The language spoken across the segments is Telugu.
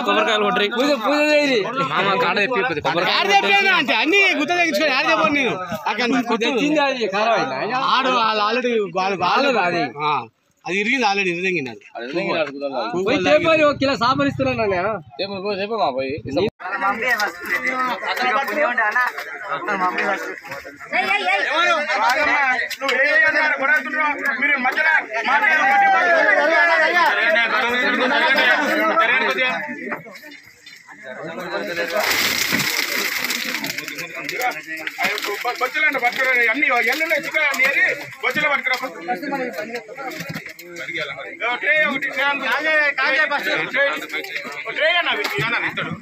కొబ్బరికాయలు కొట్టరి. మామ కాడ తెప్పి కొబ్బరికాయ అంటే అన్ని గుత్త తెచ్చుకొని యాడ చెప్పాను నేను. అక్కడ అది ఆడు వాళ్ళు ఆల్రెడీ వాళ్ళు అది. అది ఇరిగింది ఆల్రెడీ ఇరిగింది. పోయి తేపోయి ఒక కిలో సాంబార్ ఇస్తున్నాను నేను బొచ్చులండి పట్టుకురండి అన్ని ఎల్లుండి చికెన్ అన్ని ఏరి పట్టుకురా ట్రే ఒకటి ట్రే అన్న అన్న ఇస్తాడు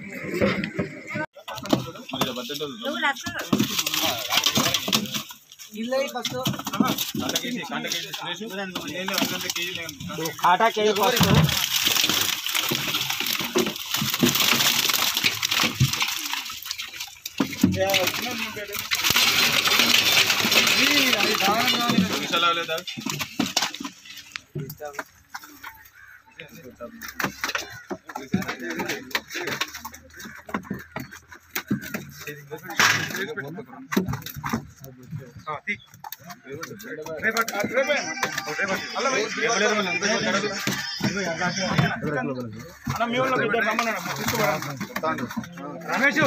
चला लेता हाँ ठीक रेबट रेबट रेबट अल्लाह भाई ಅಣ್ಣ ಮೇವು ಇದ್ದಾರೆ ರಮೇಶು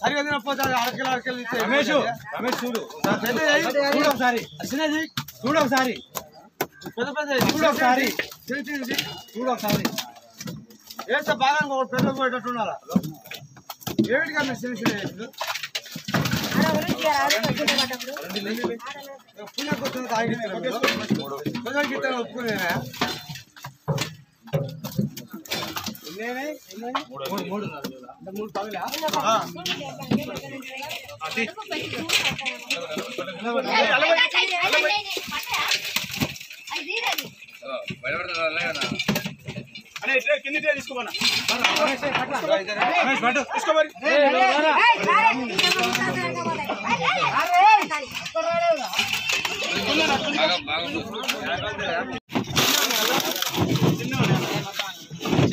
సరిగా తినకపోతే అది అరకిలో అరకిలో ఇస్తే రమేష్ రమేష్ చూడు. చూడు ఒకసారి. చిన్నది చూడు ఒకసారి. పెద్ద పెద్ద చూడు ఒకసారి. చూడు ఒకసారి. వేస్తే బాగా ఇంకొకటి పెద్ద పోయేటట్టు ఉండాలా ఏమిటి కదా చిన్న చిన్న పుణ్యకు వచ్చిన తాగిస్తాను కొంచెం గిట్ట ఒప్పుకునేనా? ఎన్నేనాయి? ఎన్నేనాయి?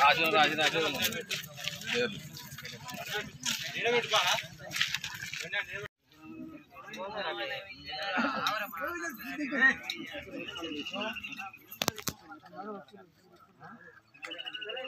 రాజు రాజు రాజు నిలబెట్టుకోరా